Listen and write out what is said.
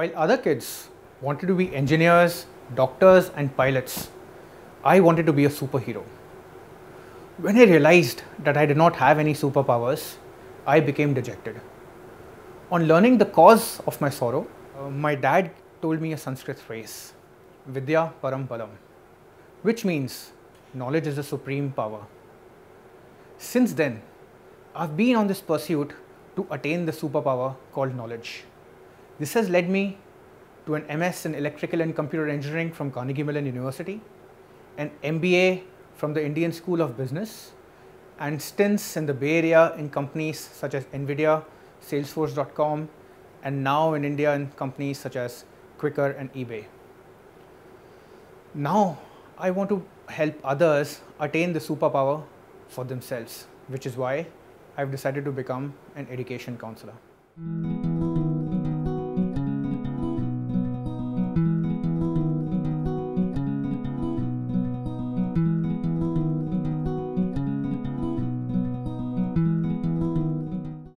While other kids wanted to be engineers, doctors, and pilots, I wanted to be a superhero. When I realized that I did not have any superpowers, I became dejected. On learning the cause of my sorrow, uh, my dad told me a Sanskrit phrase, Vidya Param Balam, which means knowledge is the supreme power. Since then, I've been on this pursuit to attain the superpower called knowledge. This has led me to an MS in Electrical and Computer Engineering from Carnegie Mellon University, an MBA from the Indian School of Business, and stints in the Bay Area in companies such as NVIDIA, Salesforce.com, and now in India in companies such as Quikr and eBay. Now, I want to help others attain the superpower for themselves, which is why I've decided to become an education counselor.